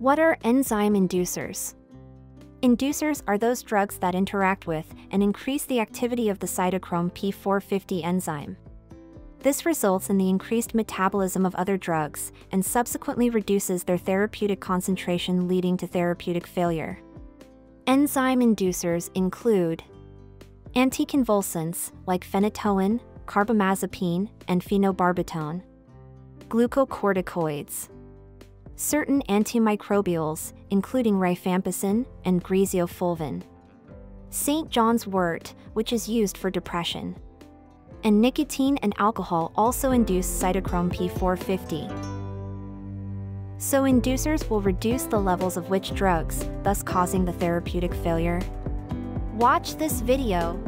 What are enzyme inducers? Inducers are those drugs that interact with and increase the activity of the cytochrome P450 enzyme. This results in the increased metabolism of other drugs and subsequently reduces their therapeutic concentration leading to therapeutic failure. Enzyme inducers include anticonvulsants like phenytoin, carbamazepine, and phenobarbital, glucocorticoids, certain antimicrobials, including rifampicin and griseofulvin, St. John's wort, which is used for depression, and nicotine and alcohol also induce cytochrome P450. So inducers will reduce the levels of which drugs, thus causing the therapeutic failure. Watch this video